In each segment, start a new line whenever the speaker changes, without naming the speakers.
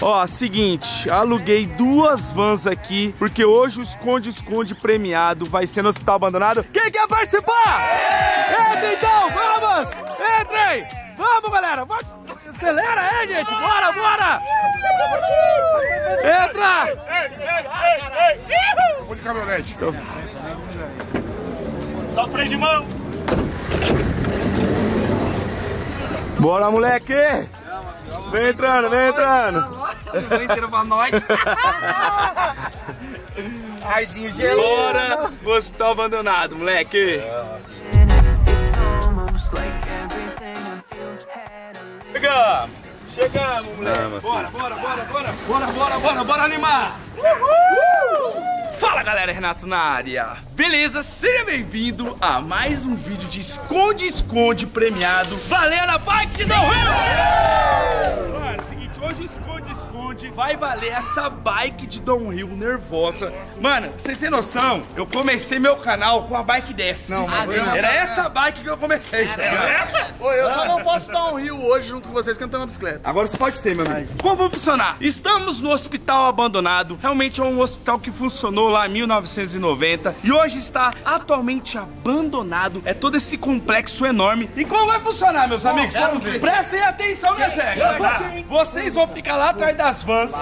Ó, seguinte, aluguei duas vans aqui, porque hoje o esconde-esconde premiado vai ser no hospital abandonado. Quem quer participar? Entra então, vamos! Entrem! Vamos, galera! Acelera aí, gente! Bora, bora! Entra!
Vou de caminhonete.
Só o freio de mão.
Bora, moleque! Vem entrando, vem entrando!
Vem inteiro pra nós. Arzinho gelado.
Bora! Hospital abandonado, moleque! Chegamos! Chegamos, moleque! Bora, bora, bora, bora! Bora, bora, bora, bora animar! Fala galera, Renato na área! Beleza? Seja bem-vindo a mais um vídeo de esconde-esconde premiado valendo a bike do Rio! Mano, seguinte, hoje vai valer essa bike de Dom Rio nervosa. Mano, pra vocês terem noção, eu comecei meu canal com uma bike dessa. Não,
mas
Era essa bike que eu comecei. tá ligado?
Essa?
Ô, eu só não posso dar um rio hoje junto com vocês que eu não tenho uma bicicleta.
Agora você pode ter, meu amigo. Como vai funcionar? Estamos no hospital abandonado. Realmente é um hospital que funcionou lá em 1990 e hoje está atualmente abandonado. É todo esse complexo enorme. E como vai funcionar, meus amigos?
vamos ver.
Prestem atenção nas regras. Vocês vão ficar lá atrás das vans,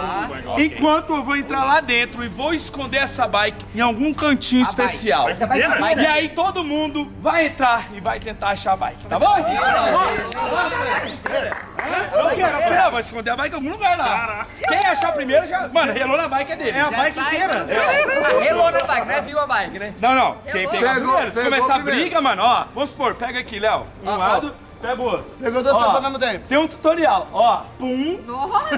enquanto eu vou entrar lá dentro e vou esconder essa bike em algum cantinho especial. E aí todo mundo vai entrar e vai tentar achar a bike, tá bom? Eu quero, eu quero. Vou esconder a bike em algum lugar lá. Quem achar primeiro já. Mano, relou na bike é dele. É a bike inteira.
Relou na bike, não é viu a bike, né?
Não, não. Quem
Pegou,
primeiro. Se começar a briga, mano, ó. Vamos supor, pega aqui, Léo. Um
ó.
lado, pega o outro.
Pegou duas
Ó.
pessoas ao mesmo tempo.
Tem um tutorial, ó. Pum.
Nossa!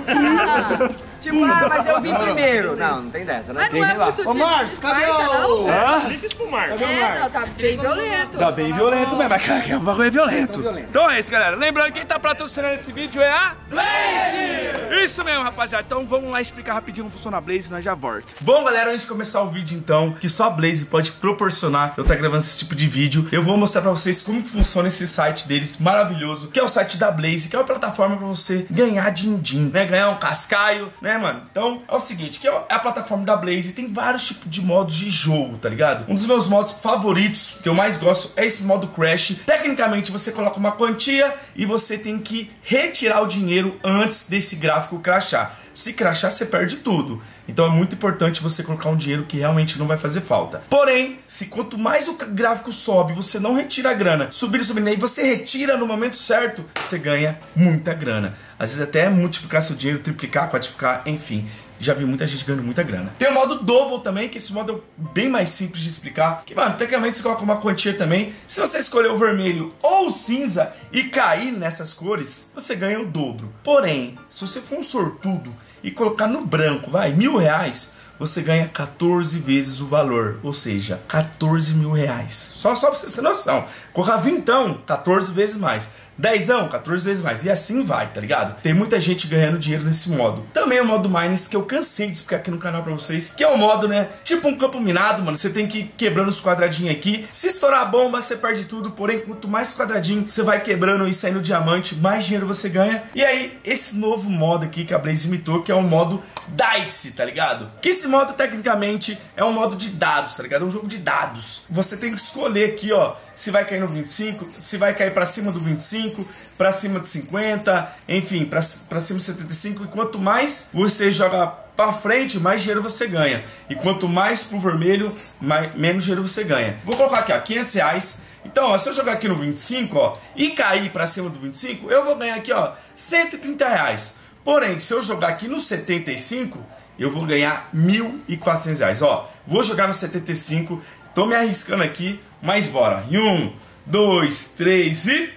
Tipo, ah, mas eu vim primeiro. Não, não tem dessa, né?
Mas não é muito
Ô, Márcio, cadê o...
Hã?
Liga isso pro Marcos.
É, não, tá bem violento.
Tá bem violento mesmo, mas cara, que o bagulho é violento. Então é isso, galera. Lembrando, quem tá patrocinando esse vídeo é a Blaze! Isso mesmo, rapaziada. Então vamos lá explicar rapidinho como funciona a Blaze e nós já volta. Bom, galera, antes de começar o vídeo, então, que só a Blaze pode proporcionar eu estar gravando esse tipo de vídeo, eu vou mostrar pra vocês como que funciona esse site deles maravilhoso, que é o site da Blaze, que é uma plataforma pra você ganhar din-din, né? Ganhar um cascaio, né, mano? Então, é o seguinte, que é a plataforma da Blaze tem vários tipos de modos de jogo, tá ligado? Um dos meus modos favoritos, que eu mais gosto, é esse modo Crash. Tecnicamente, você coloca uma quantia e você tem que retirar o dinheiro antes desse gráfico crashar. Se crashar, você perde tudo. Então é muito importante você colocar um dinheiro que realmente não vai fazer falta. Porém, se quanto mais o gráfico sobe, você não retira a grana, subir, subindo, aí você retira no momento certo, você ganha muita grana. Às vezes até multiplicar seu dinheiro, triplicar, quadrificar, enfim. Já vi muita gente ganhando muita grana. Tem o modo Double também, que esse modo é bem mais simples de explicar. Que, mano, tecnicamente você coloca uma quantia também. Se você escolher o vermelho ou o cinza e cair nessas cores, você ganha o dobro. Porém, se você for um sortudo e colocar no branco, vai, mil reais, você ganha 14 vezes o valor, ou seja, 14 mil reais. Só, só pra vocês terem noção. Corra vintão, 14 vezes mais. Dezão, 14 vezes mais. E assim vai, tá ligado? Tem muita gente ganhando dinheiro nesse modo. Também o modo Mines, que eu cansei de explicar aqui no canal pra vocês, que é o modo, né? Tipo um campo minado, mano. Você tem que ir quebrando os quadradinhos aqui. Se estourar a bomba, você perde tudo. Porém, quanto mais quadradinho você vai quebrando e saindo diamante, mais dinheiro você ganha. E aí, esse novo modo aqui que a Blaze imitou, que é o modo DICE, tá ligado? Que esse modo, tecnicamente, é um modo de dados, tá ligado? É um jogo de dados. Você tem que escolher aqui, ó, se vai cair no 25, se vai cair pra cima do 25, pra cima de 50, enfim, pra cima de 75. E quanto mais você joga pra frente, mais dinheiro você ganha. E quanto mais pro vermelho, mais, menos dinheiro você ganha. Vou colocar aqui, ó, 500 reais. Então, ó, se eu jogar aqui no 25, ó, e cair pra cima do 25, eu vou ganhar aqui, ó, 130 reais. Porém, se eu jogar aqui no 75, eu vou ganhar 1.400 reais. Ó, vou jogar no 75, tô me arriscando aqui, mas bora. Em um, dois, três e...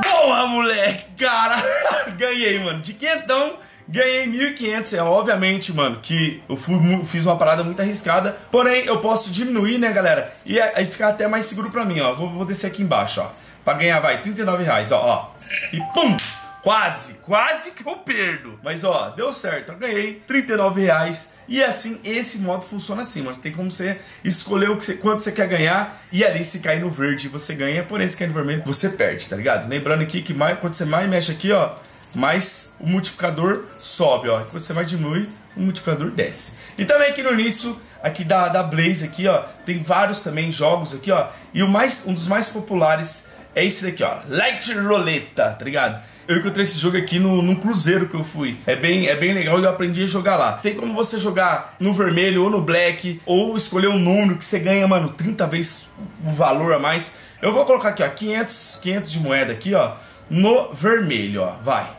Boa, moleque! Cara, ganhei, mano. De quentão, ganhei 1.500. É obviamente, mano, que eu fui, fiz uma parada muito arriscada. Porém, eu posso diminuir, né, galera? E aí ficar até mais seguro pra mim, ó. Vou, vou descer aqui embaixo, ó. Pra ganhar, vai, 39 reais, ó, ó. E pum! Quase, quase que eu perdo. Mas ó, deu certo, eu ganhei 39 reais. E assim, esse modo funciona assim, mas tem como você escolher o que você, quanto você quer ganhar. E ali, se cair no verde, você ganha. Porém, se cair no vermelho, você perde, tá ligado? Lembrando aqui que mais, quando você mais mexe aqui, ó, mais o multiplicador sobe, ó. Você vai diminuir, o multiplicador desce. E também aqui no início, aqui da, da Blaze aqui, ó, tem vários também jogos aqui, ó. E o mais, um dos mais populares é esse daqui, ó. Light Roleta, tá ligado? Eu encontrei esse jogo aqui no, no cruzeiro que eu fui. É bem, é bem legal e eu aprendi a jogar lá. Tem como você jogar no vermelho ou no black, ou escolher um número que você ganha, mano, 30 vezes o valor a mais. Eu vou colocar aqui, ó, 500, 500 de moeda aqui, ó, no vermelho, ó, vai.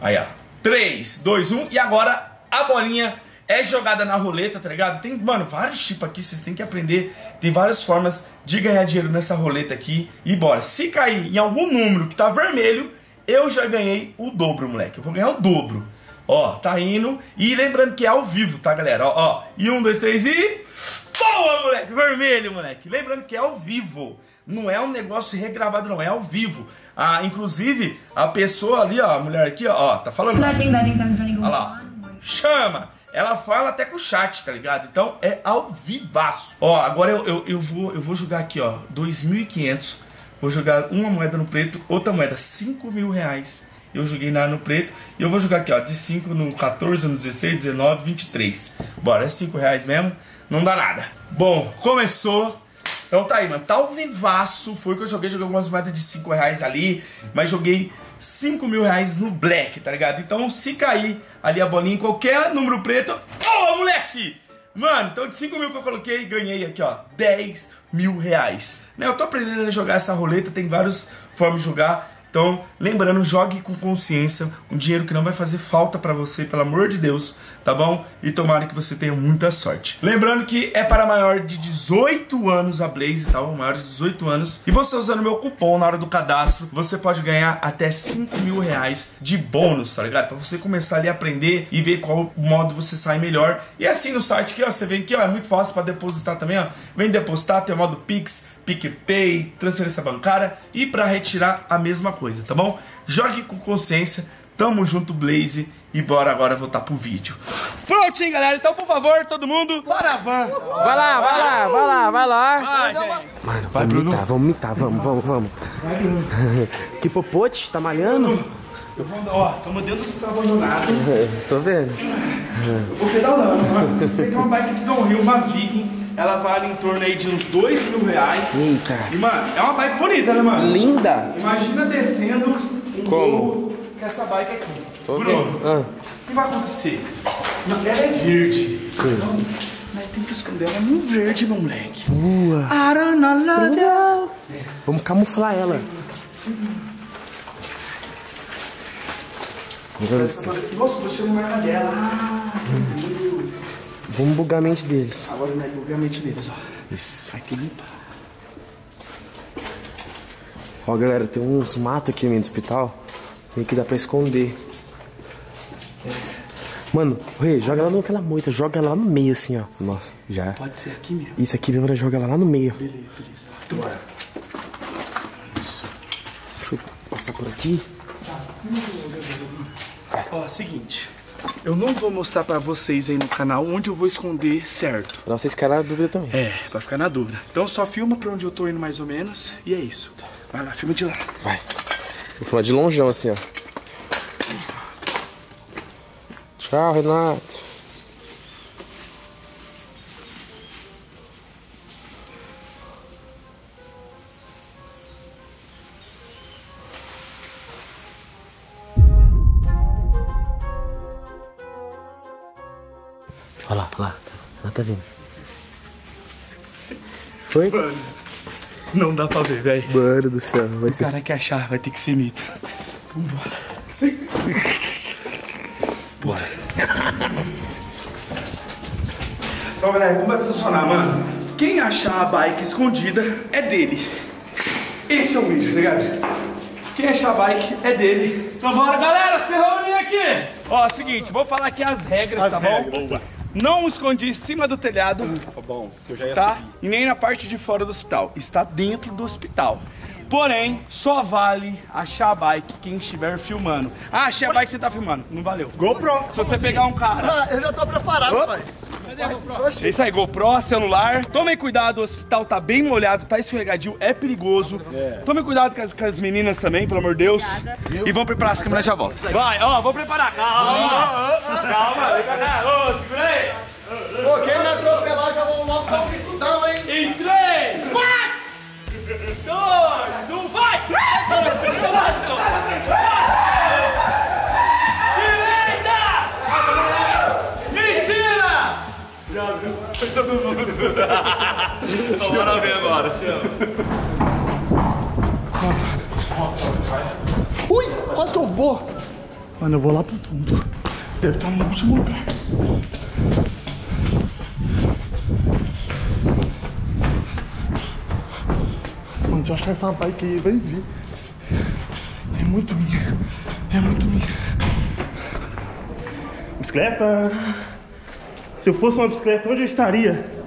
Aí, ó. 3, 2, 1. E agora a bolinha é jogada na roleta, tá ligado? Tem, mano, vários tipos aqui, vocês têm que aprender. Tem várias formas de ganhar dinheiro nessa roleta aqui. E bora. Se cair em algum número que tá vermelho, eu já ganhei o dobro, moleque. Eu vou ganhar o dobro. Ó, tá indo. E lembrando que é ao vivo, tá, galera? Ó, ó. E um, dois, três e... Boa, moleque! Vermelho, moleque. Lembrando que é ao vivo. Não é um negócio regravado, não. É ao vivo. Ah, inclusive, a pessoa ali, ó, a mulher aqui, ó, ó tá falando. Olha lá. Chama! Ela fala até com o chat, tá ligado? Então é ao vivaço. Ó, agora eu, eu, eu, vou, eu vou jogar aqui, ó, 2.500. Vou jogar uma moeda no preto, outra moeda, 5 mil reais. Eu joguei na no preto. E eu vou jogar aqui, ó, de 5 no 14, no 16, 19, 23. Bora, é 5 reais mesmo. Não dá nada. Bom, começou. Então tá aí, mano. Tá ao vivaço. Foi que eu joguei. Joguei algumas moedas de 5 reais ali. Mas joguei 5 mil reais no black, tá ligado? Então se cair ali a bolinha em qualquer número preto, boa, moleque! Mano, então de 5 mil que eu coloquei, ganhei aqui, ó, 10 mil reais. Né, eu tô aprendendo a jogar essa roleta, tem várias formas de jogar. Então, lembrando, jogue com consciência, um dinheiro que não vai fazer falta para você, pelo amor de Deus, tá bom? E tomara que você tenha muita sorte. Lembrando que é para maior de 18 anos a Blaze, tá bom? Maior de 18 anos. E você usando meu cupom na hora do cadastro, você pode ganhar até 5 mil reais de bônus, tá ligado? Pra você começar ali a aprender e ver qual modo você sai melhor. E assim no site aqui, ó, você vem aqui, ó, é muito fácil para depositar também, ó. Vem depositar, tem o modo Pix, PicPay, transferência bancária e para retirar a mesma coisa, tá bom? Jogue com consciência, tamo junto Blaze e bora agora voltar pro vídeo. Prontinho, galera, então por favor, todo mundo, para a van.
Vai lá, vai lá, vai lá, vai lá.
Vai.
Mano,
Vai,
vamos mitar, vamos mitar, vamos, vamos, vamos. Que popote, tá malhando?
Eu vou, ó, tamo dentro do abandonado.
Tô vendo.
Vou pedalando, mano. Isso aqui é uma bike de downhill, uma Viking. Ela vale em torno aí de uns 2 mil reais.
Eita.
E, mano, é uma bike bonita, né, mano?
Linda.
Imagina descendo um
Como?
com essa bike aqui.
Tô
Bruno.
Ah,
o que vai acontecer? Ela é verde.
sim.
Então, nós temos que esconder ela no verde, meu moleque.
Boa.
You.
Vamos camuflar ela. Nossa,
vou tirar uma arma dela. Ah,
Vamos bugar a mente deles.
agora né, o mente deles, ó.
Isso.
Vai que limpa.
Ó, galera, tem uns matos aqui no meio do hospital. Meio que dá pra esconder. Mano, Rei, joga ela naquela moita, joga ela lá no meio assim, ó. Nossa, já.
Pode ser aqui mesmo.
Isso aqui mesmo, joga lá no meio.
Beleza, beleza. Bora.
Isso. Deixa eu passar por aqui.
Ó, seguinte. Eu não vou mostrar pra vocês aí no canal onde eu vou esconder certo.
Pra vocês ficarem na dúvida também.
É, pra ficar na dúvida. Então só filma pra onde eu tô indo mais ou menos. E é isso. Vai lá, filma de lá.
Vai. Vou falar de longeão assim, ó. Tchau, Renato. Olha lá, olha lá. Ela tá vindo. Foi?
Não dá pra ver, velho.
Mano do céu, vai
O cara que achar vai ter que ser mito. Vambora. Bora. Então, galera, como vai funcionar, mano? Quem achar a bike escondida é dele. Esse é o vídeo, tá ligado? Quem achar a bike é dele. Então bora, galera, se reunir aqui. Ó, seguinte, vou falar aqui as regras, tá bom? Não escondi em cima do telhado.
Bom, eu já ia
tá? E nem na parte de fora do hospital. Está dentro do hospital. Porém, só vale achar a bike quem estiver filmando. Ah, achei a bike que você tá filmando. Não valeu.
GoPro.
Se você pegar um cara.
Ah, eu já tô preparado, pai.
É isso aí, GoPro, celular. Tomem cuidado, o hospital tá bem molhado, tá escorregadio, é perigoso. Tomem cuidado com as, com as meninas também, pelo amor de Deus. E vamos preparar as câmeras já volta. Vai, ó, vou preparar. Calma. Calma, vem Só bora ver agora.
Ui, quase que eu vou. Mano, eu vou lá pro fundo. Deve estar no último lugar. Mano, se eu achar essa bike aí, vai vir. É muito minha. É muito minha.
Bicicleta. Se eu fosse uma bicicleta, onde eu estaria?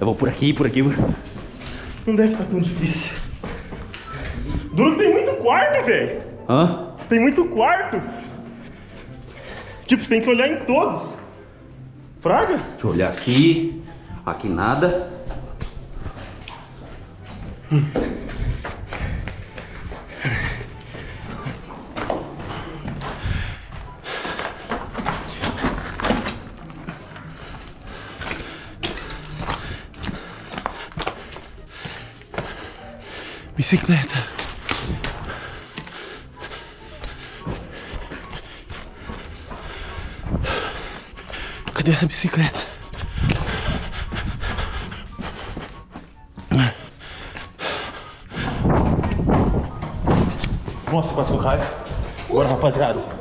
Eu vou por aqui, por aqui. Não deve estar tão difícil. Duro que tem muito quarto, velho.
Hã?
Tem muito quarto. Tipo, você tem que olhar em todos. Fraga?
Deixa eu olhar aqui. Aqui nada.
Bicicleta. Cadê essa bicicleta? Nossa, quase que eu caio. Bora, rapaziada.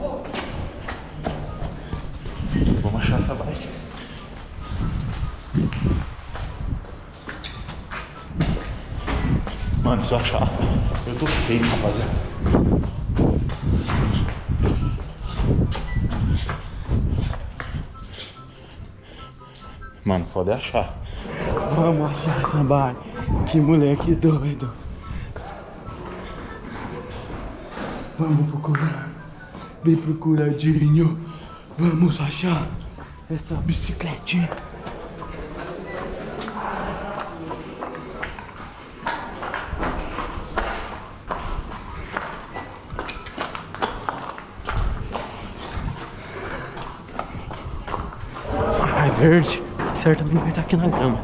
Eu achar, eu tô feio, rapaziada. Mano, pode achar. Vamos achar essa bike. Que moleque doido. Vamos procurar. Bem procuradinho. Vamos achar essa bicicletinha. Verde. Certamente vai estar aqui na grama.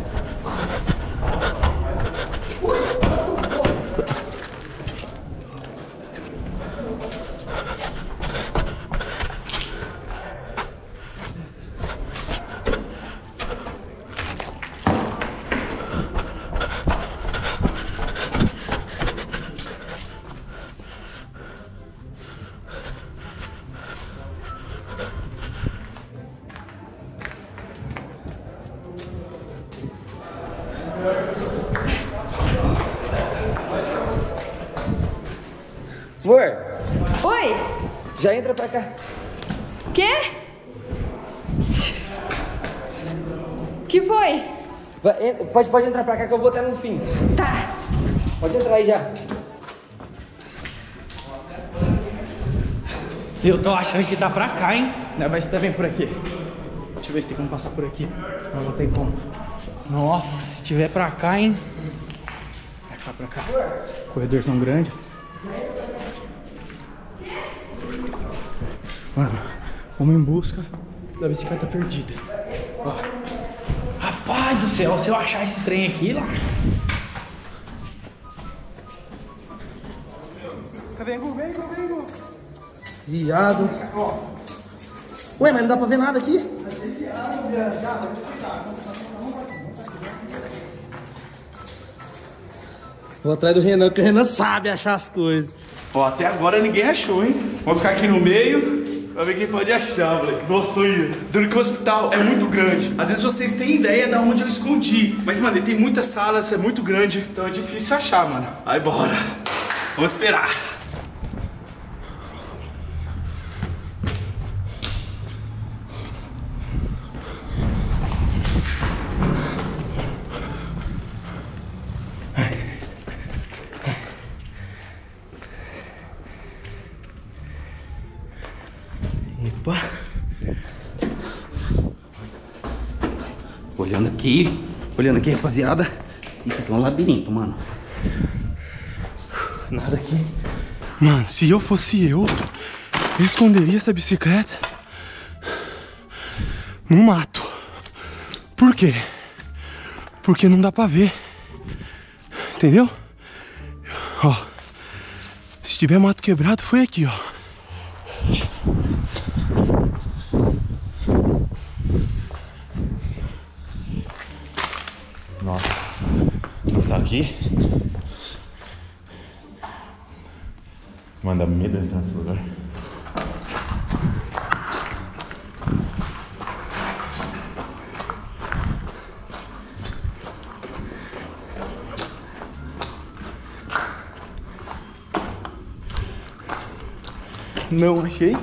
Amor,
Oi?
já entra pra cá.
Quê? Que foi?
Pode, pode entrar pra cá que eu vou até no fim.
Tá.
Pode entrar aí já.
Eu tô achando que tá pra cá, hein? Não, mas também por aqui. Deixa eu ver se tem como passar por aqui. Não, não tem como. Nossa, se tiver pra cá, hein? Vai ficar pra cá. Corredor tão grande. Mano, vamos em busca da bicicleta perdida. Ó. Rapaz do céu, se eu achar esse trem aqui lá.
Viado. Ué, mas não dá pra ver nada aqui? Vou atrás do Renan, porque o Renan sabe achar as coisas.
Ó, até agora ninguém achou, hein? Vou ficar aqui no meio pra ver quem pode achar, moleque. Nossa, olha. Duro que o hospital é muito grande. Às vezes vocês têm ideia de onde eu escondi. Mas, mano, ele tem muitas salas, é muito grande. Então é difícil achar, mano. Aí, bora. Vamos esperar.
Epa.
Olhando aqui, olhando aqui, rapaziada. Isso aqui é um labirinto, mano.
Nada aqui. Mano, se eu fosse eu, eu esconderia essa bicicleta no mato. Por quê? Porque não dá pra ver. Entendeu? Ó. Se tiver mato quebrado, foi aqui, ó. Nossa, não tá aqui? Entrar nesse lugar. Não achei.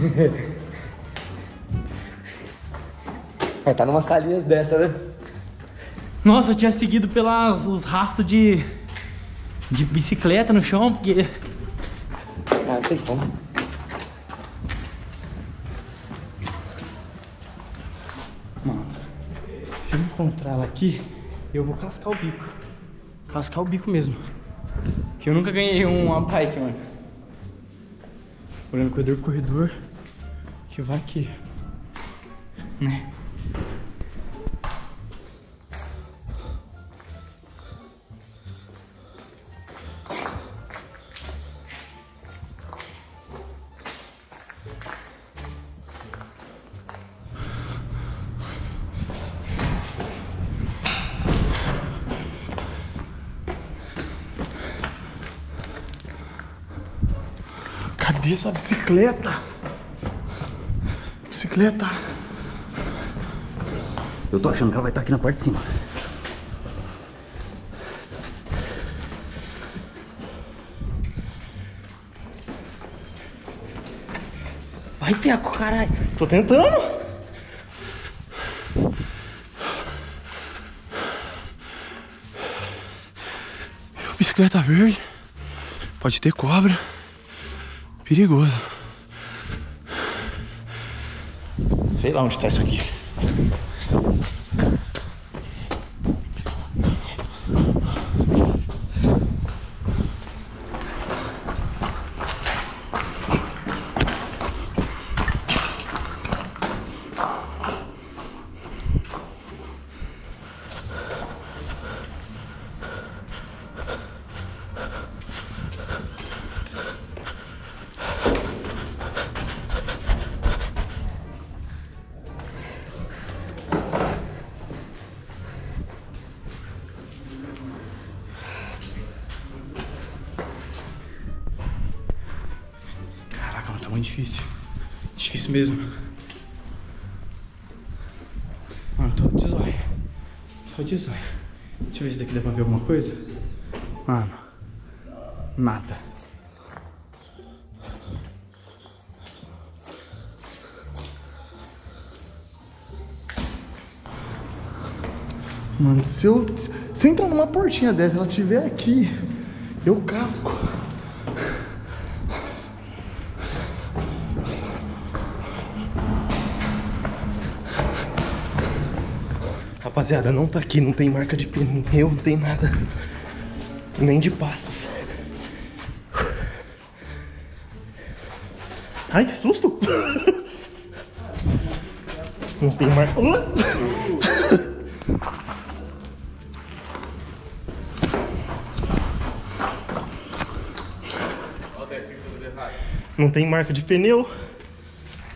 Vai estar numa salinha dessa, né?
Nossa, eu tinha seguido pelos os rastros de, de bicicleta no chão, porque
Ah, não tem como.
Mano, se eu encontrar ela aqui, eu vou cascar o bico. Cascar o bico mesmo. Que eu nunca ganhei uma bike, mano. Olhando corredor por corredor. Que vai aqui. Né?
Cadê essa bicicleta? Bicicleta.
Eu tô achando que ela vai estar aqui na parte de cima.
Vai, Teco, caralho.
Tô tentando. Bicicleta verde. Pode ter cobra. Perigoso. Sei lá onde tá isso aqui.
Difícil mesmo. Mano, tô de zóio. Só de zóio. Deixa eu ver se daqui dá pra ver alguma coisa. Mano, nada.
Mano, se eu, se eu entrar numa portinha dessa, ela estiver aqui, eu casco.
Rapaziada, não tá aqui, não tem marca de pneu, não tem nada. Nem de passos. Ai, que susto! Não tem marca. Não tem marca de pneu.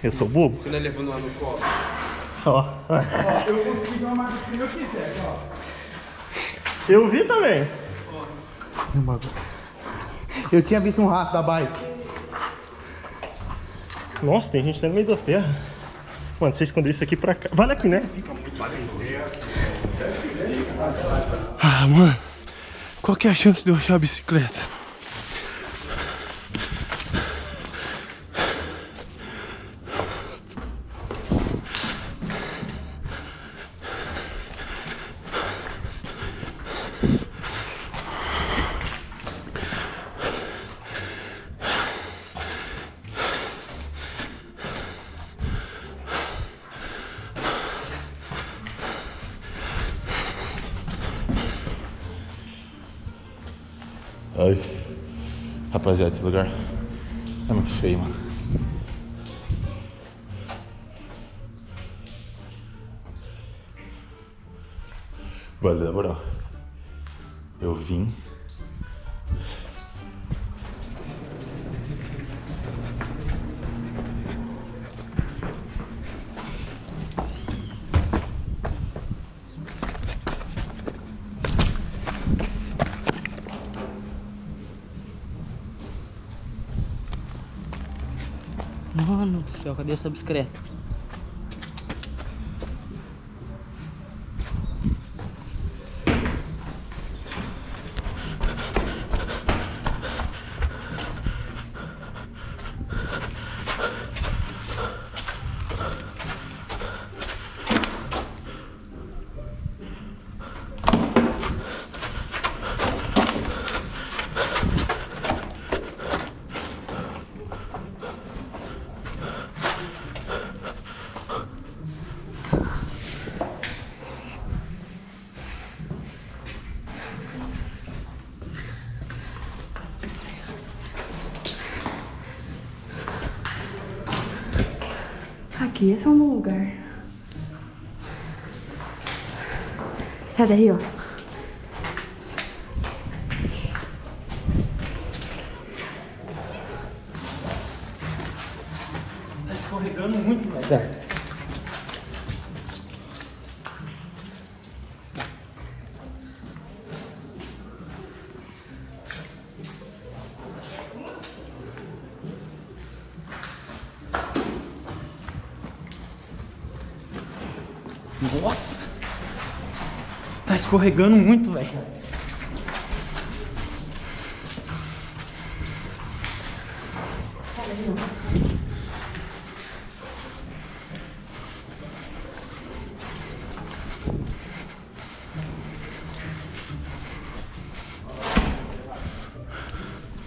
Eu sou bobo.
Você não é levando lá no colo?
Ó.
Eu consegui uma marca de pneu aqui, ó.
Eu vi também.
Eu tinha visto um rastro da bike.
Nossa, tem gente até no meio da terra. Mano, você escondeu isso aqui pra cá. Vale aqui, né?
Ah, mano. Qual que é a chance de eu achar a bicicleta?
Rapaziada, esse lugar é muito feio, mano.
Céu, cadê essa bicicleta?
Aqui, esse é um bom lugar. Sai daí, ó.
Tá escorregando muito, velho.
Nossa! Tá escorregando muito, velho.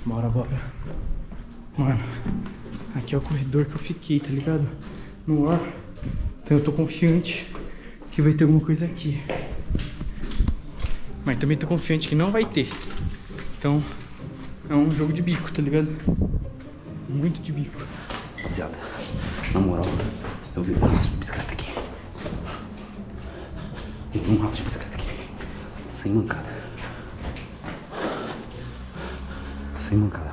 Bora, bora. Mano, aqui é o corredor que eu fiquei, tá ligado? No ar. Então eu tô confiante que vai ter alguma coisa aqui. Mas também tô confiante que não vai ter. Então é um jogo de bico, tá ligado? Muito de bico.
Rapaziada, na moral, eu vi um rastro de bicicleta aqui. Eu vi um rastro de bicicleta aqui. Sem mancada. Sem mancada,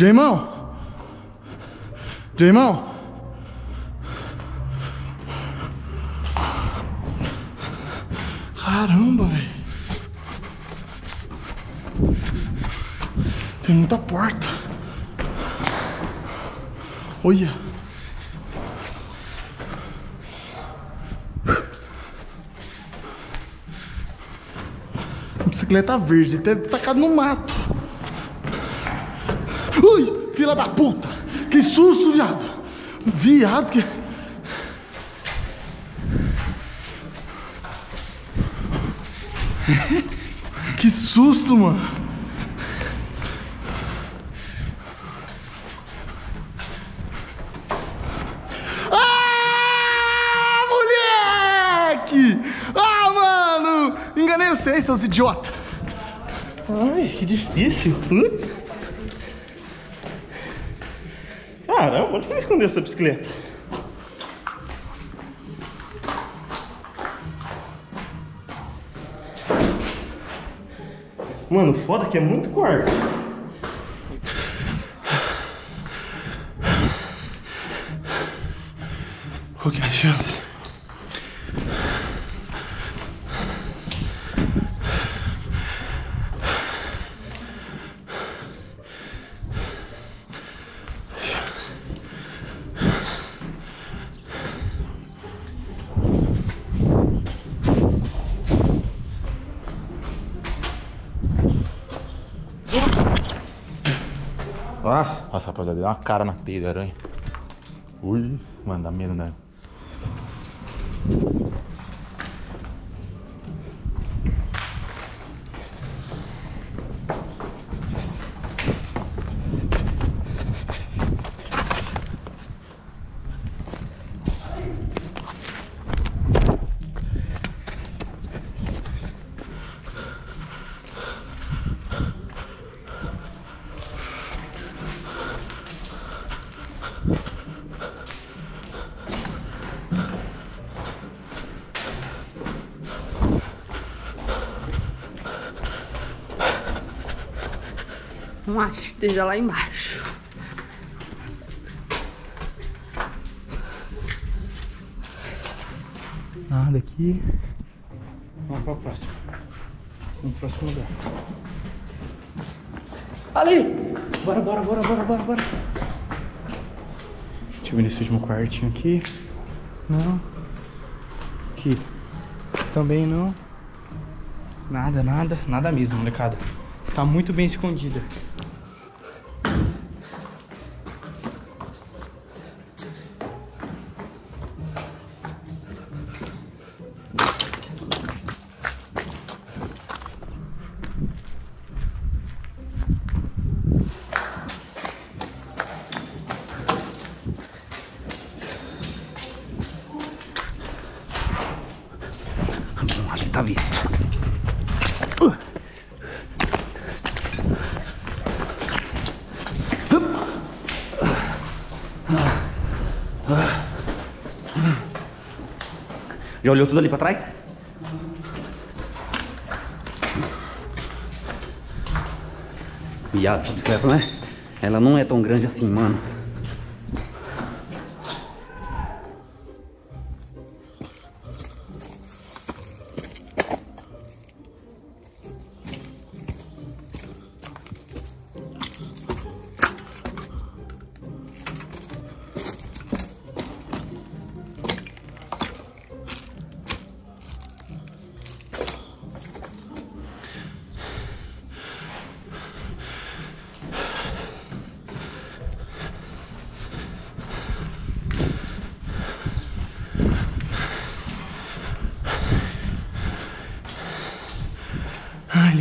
Jaimão! Jaimão! Caramba, velho. Tem muita porta. Olha. Bicicleta verde, ter tacado no mato da puta. Que susto, viado. Viado que. que susto, mano. Ah, moleque! Ah, mano! Enganei vocês, seus idiotas.
Ai, que difícil. Hum? Caramba, onde que eu escondeu essa bicicleta? Mano, foda que é muito quarto. Qual que é a chance?
Nossa, nossa, rapaziada, deu uma cara na teia da aranha. Ui, mano, dá medo, né?
Que esteja lá embaixo.
Nada aqui. Vamos para o próximo. Vamos pro próximo lugar.
Ali!
Bora, bora, bora, bora, bora, bora. Deixa eu ver nesse último quartinho aqui. Não. Aqui. Também não. Nada, nada. Nada mesmo, molecada. Tá muito bem escondida.
Bom, ali tá visto. Já olhou tudo ali pra trás? Viado, essa bicicleta, né? Ela não é tão grande assim, mano.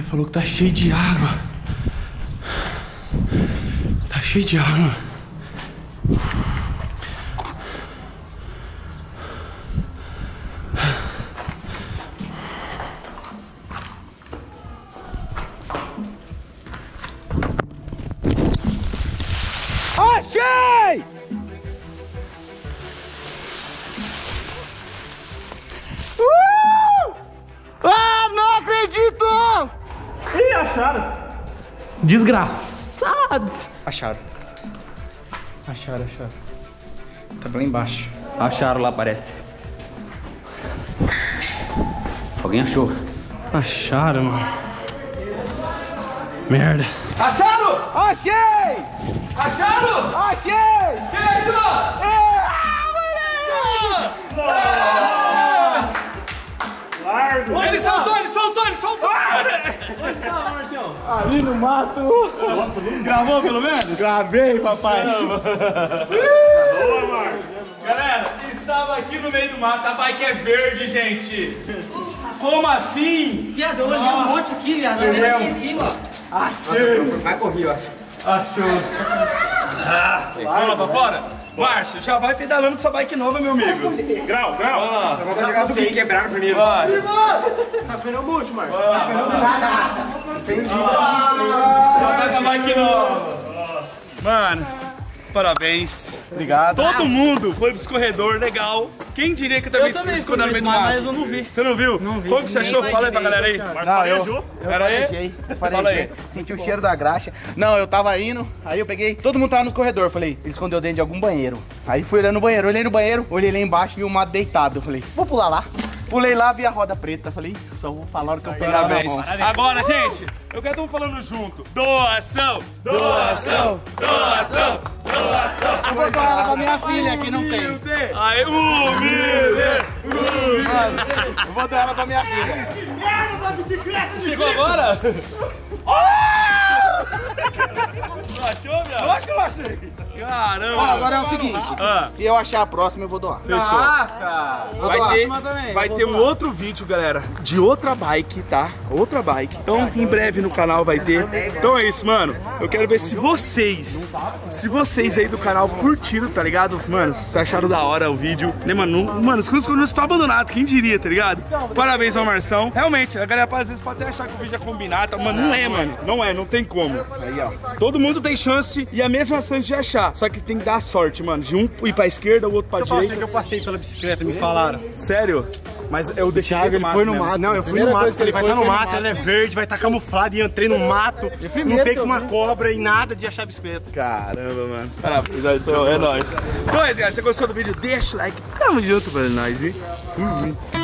Falou que tá cheio de água. Tá cheio de água.
Desgraçados! Acharam. Acharam, acharam. Tá lá embaixo.
Acharam lá, parece. Alguém achou.
Acharam, mano. Merda.
Acharam?
Achei!
Acharam?
Achei!
Que é isso?
Largo!
Ele soltou, ele soltou, ele soltou!
Ali no mato! Gravou pelo menos? Gravei, papai! Boa, Marcos!
Galera, estava aqui no meio do mato, a bike é verde, gente! Como assim?
Viado, eu olhei um monte aqui, viado. Eu olhei aqui em cima.
Achei!
Achou! Ah, vamos lá pra fora? Márcio, já vai pedalando sua bike nova, meu amigo.
Grau, grau.
Vamos lá.
Chegar você quebrar primeiro.
Vai.
Tá freando murcho, Márcio.
Já vai com a bike nova. Mano, parabéns.
Obrigado.
Todo mundo foi pro escorredor, legal. Quem diria que eu também,
Eu também
escorreu no meio do
mas-
mato?
mas eu não vi.
Você não viu? Não vi. Como que você achou? Fala aí pra galera aí.
Não, eu,
Pera aí.
farejei, farejei. Senti o cheiro da graxa. Não, eu tava indo, aí eu peguei. Todo mundo tava no corredor. Falei, ele escondeu dentro de algum banheiro. Aí fui olhando no banheiro, olhei no banheiro, olhei lá embaixo vi o mato deitado. Eu falei, vou pular lá. Pulei lá, vi a roda preta. Falei, só vou falar o que eu pegar na
Parabéns.
mão.
Agora, gente, eu quero todo mundo falando junto. Doação! Doação! Doação! Doação!
Eu vou doar ela pra minha filha, que não tem.
Aí, humilde!
Eu vou doar ela pra minha filha.
Chegou agora? Tu achou, meu? Lógico que eu achei. Caramba.
Ó, agora é o seguinte,
Ah.
se eu achar a próxima, eu vou doar.
Nossa! Vai
doar.
ter,
também,
vai ter um outro vídeo, galera, de outra bike, tá? Outra bike. Então, em breve no canal vai ter. Então é isso, mano. Eu quero ver se vocês, se vocês aí do canal curtiram, tá ligado? Mano, se acharam da hora o vídeo. Né, mano? Mano, os cruzes não estão abandonados, quem diria, tá ligado? Parabéns ao Marção. Realmente, a galera às vezes pode até achar que o vídeo é combinado, tá? mano, não é, mano. Não é, não tem como.
Aí, ó.
Todo mundo tem chance e a mesma chance de achar. Só que tem que dar sorte, mano. De um ir pra esquerda, o outro pra direita.
que eu passei pela bicicleta, me falaram.
Sério? Mas eu deixei
Thiago, ele foi no
mesmo.
mato. Não, eu fui no mato. Ele vai estar no mato, ela é verde, vai estar camuflada e eu entrei no mato. Não tem com uma cobra e nada de achar bicicleta.
Caramba, mano. Parabéns, é nóis. Então é isso, galera. Se você gostou do vídeo, deixa o like. Tamo junto, mano. Nós, hein? Fui.